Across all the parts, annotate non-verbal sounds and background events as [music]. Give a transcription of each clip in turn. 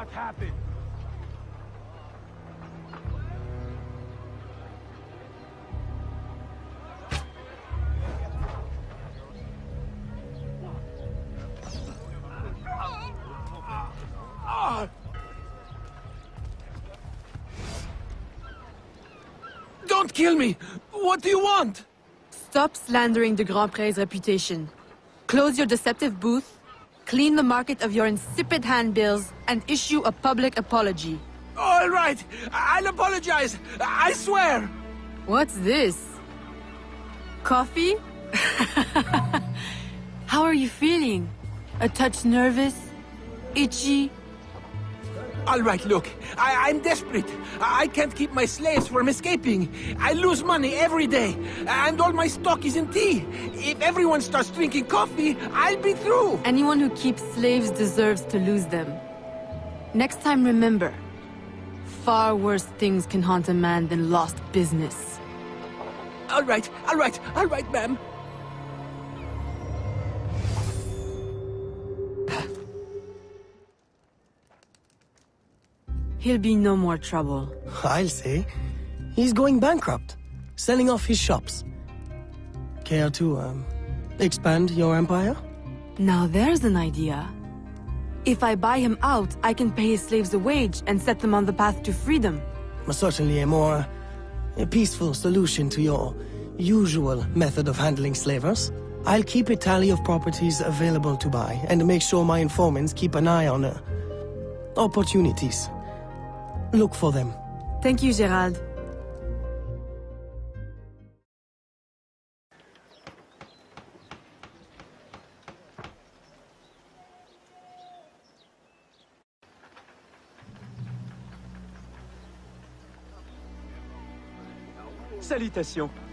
What happened? Don't kill me! What do you want? Stop slandering the Grandpré's reputation. Close your deceptive booth, clean the market of your insipid handbills, and issue a public apology. All right, I'll apologize. I swear. What's this? Coffee? [laughs] How are you feeling? A touch nervous? Itchy? All right, look, I, I'm desperate. I, I can't keep my slaves from escaping. I lose money every day, and all my stock is in tea. If everyone starts drinking coffee, I'll be through. Anyone who keeps slaves deserves to lose them. Next time, remember, far worse things can haunt a man than lost business. All right, all right, all right, ma'am. He'll be no more trouble. I'll say. He's going bankrupt, selling off his shops. Care to, um, expand your empire? Now there's an idea. If I buy him out, I can pay his slaves a wage and set them on the path to freedom. Certainly a more a peaceful solution to your usual method of handling slavers. I'll keep a tally of properties available to buy and make sure my informants keep an eye on uh, opportunities. Look for them. Thank you, Gerald. Salutations.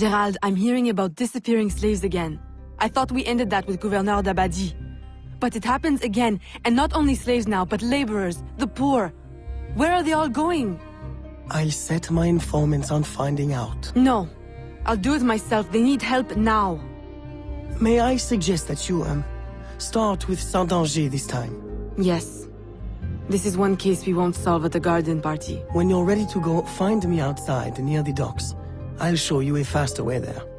Gerald, I'm hearing about disappearing slaves again. I thought we ended that with Gouverneur d'Abbadie. But it happens again, and not only slaves now, but laborers, the poor. Where are they all going? I'll set my informants on finding out. No. I'll do it myself. They need help now. May I suggest that you, um, start with Saint-Danger this time? Yes. This is one case we won't solve at the garden party. When you're ready to go, find me outside near the docks. I'll show you a faster way there.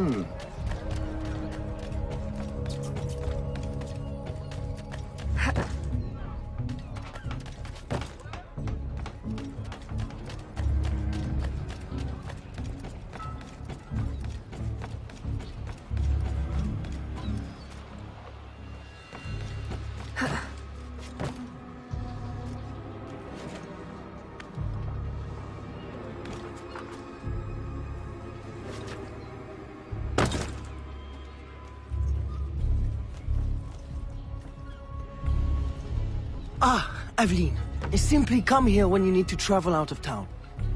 Ah, Aveline. Simply come here when you need to travel out of town.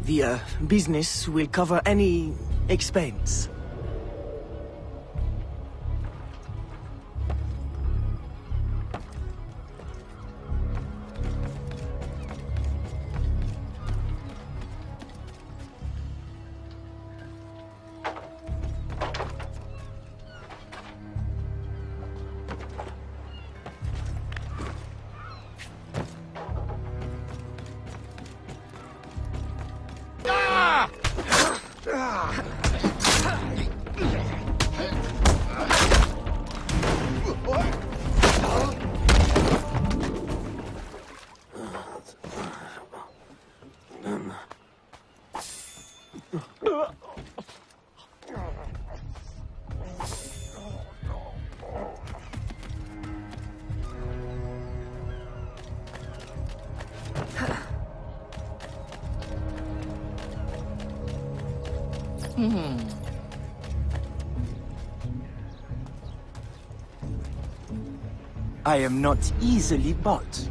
The, uh, business will cover any expense. Ah. Hmm. I am not easily bought.